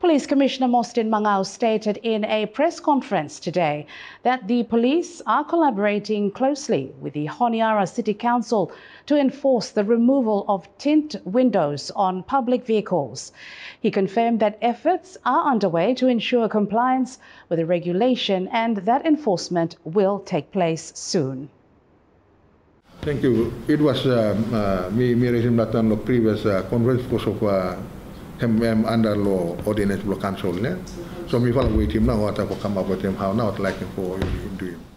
Police Commissioner Mostyn Mangau stated in a press conference today that the police are collaborating closely with the Honiara City Council to enforce the removal of tint windows on public vehicles. He confirmed that efforts are underway to ensure compliance with the regulation and that enforcement will take place soon. Thank you. It was um, uh, me, me that on the previous uh, conference because of uh, mm under law ordinance block control ne? So mi fala waitim na wata ko kamba ko tem how now like for doing.